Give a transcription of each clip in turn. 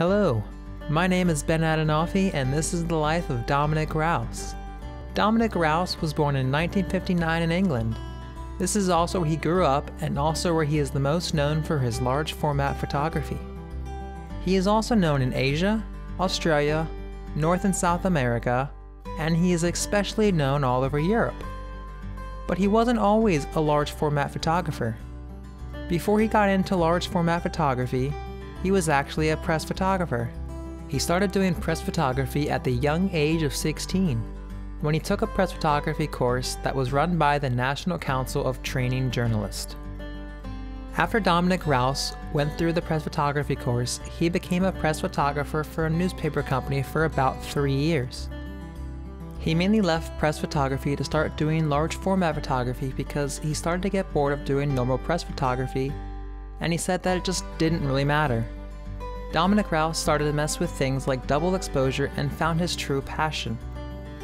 Hello, my name is Ben Adenofi, and this is the life of Dominic Rouse. Dominic Rouse was born in 1959 in England. This is also where he grew up and also where he is the most known for his large format photography. He is also known in Asia, Australia, North and South America, and he is especially known all over Europe. But he wasn't always a large format photographer. Before he got into large format photography, he was actually a press photographer. He started doing press photography at the young age of 16 when he took a press photography course that was run by the National Council of Training Journalists. After Dominic Rouse went through the press photography course, he became a press photographer for a newspaper company for about three years. He mainly left press photography to start doing large format photography because he started to get bored of doing normal press photography, and he said that it just didn't really matter. Dominic Rouse started to mess with things like double exposure and found his true passion.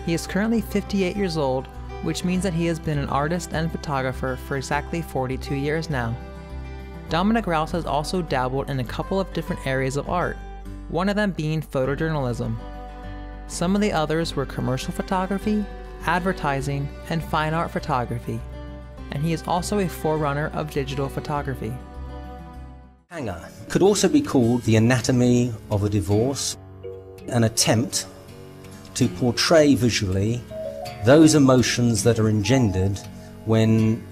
He is currently 58 years old, which means that he has been an artist and photographer for exactly 42 years now. Dominic Rouse has also dabbled in a couple of different areas of art, one of them being photojournalism. Some of the others were commercial photography, advertising, and fine art photography, and he is also a forerunner of digital photography. Hanger could also be called the anatomy of a divorce, an attempt to portray visually those emotions that are engendered when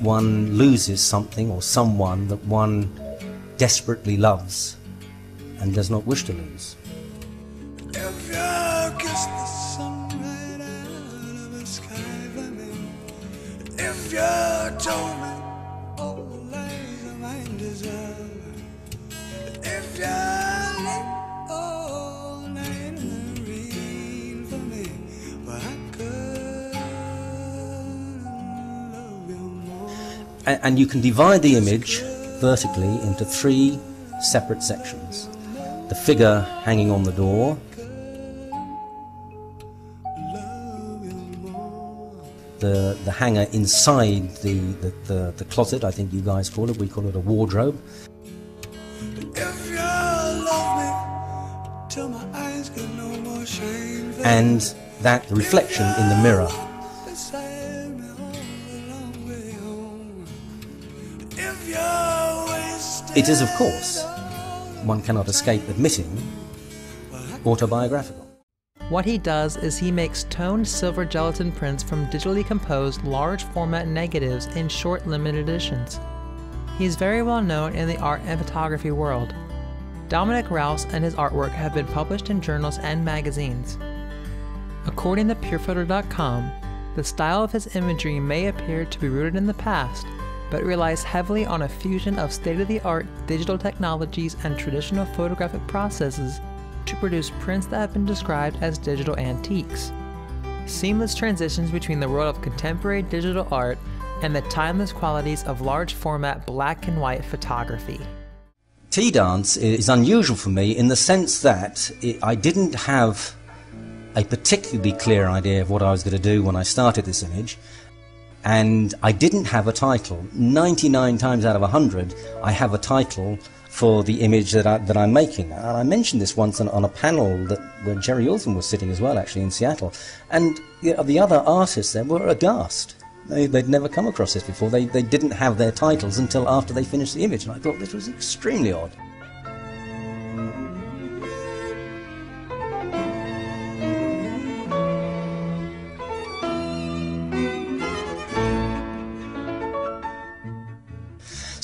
one loses something or someone that one desperately loves and does not wish to lose. If you told me And, and you can divide the image vertically into three separate sections. The figure hanging on the door, the, the hanger inside the, the, the, the closet, I think you guys call it, we call it a wardrobe. and that reflection in the mirror. It is, of course, one cannot escape admitting, autobiographical. What he does is he makes toned silver gelatin prints from digitally composed large format negatives in short limited editions. He is very well known in the art and photography world. Dominic Rouse and his artwork have been published in journals and magazines. According to PurePhoto.com, the style of his imagery may appear to be rooted in the past, but relies heavily on a fusion of state of the art digital technologies and traditional photographic processes to produce prints that have been described as digital antiques. Seamless transitions between the world of contemporary digital art and the timeless qualities of large format black and white photography. Tea Dance is unusual for me in the sense that it, I didn't have a particularly clear idea of what I was going to do when I started this image and I didn't have a title. 99 times out of 100 I have a title for the image that, I, that I'm making. And I mentioned this once on, on a panel that where Jerry Uelsmann was sitting as well, actually, in Seattle. And you know, the other artists there were aghast. They, would never come across this before. They, they didn't have their titles until after they finished the image. And I thought this was extremely odd.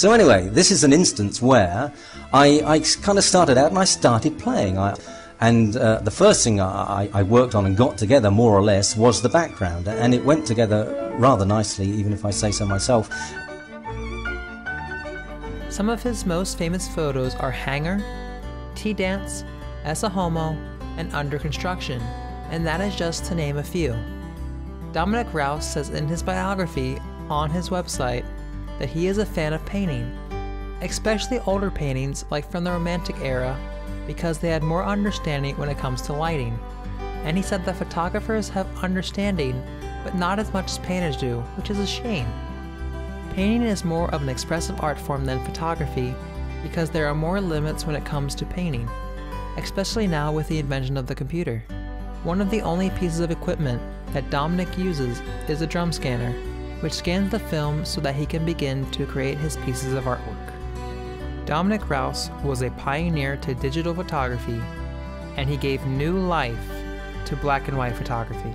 So anyway, this is an instance where I, I kind of started out and I started playing. I, and uh, the first thing I, I, worked on and got together, more or less, was the background. And it went together rather nicely, even if I say so myself. Some of his most famous photos are Hanger, Tea Dance, Ecce Homo, and Under Construction, and that is just to name a few. Dominic Rouse says in his biography on his website that he is a fan of painting, especially older paintings like from the Romantic era, because they had more understanding when it comes to lighting. And he said that photographers have understanding, but not as much as painters do, which is a shame. Painting is more of an expressive art form than photography, because there are more limits when it comes to painting. especially now with the invention of the computer. One of the only pieces of equipment that Dominic uses is a drum scanner, which scans the film so that he can begin to create his pieces of artwork. Dominic Rouse was a pioneer to digital photography, and he gave new life to black and white photography.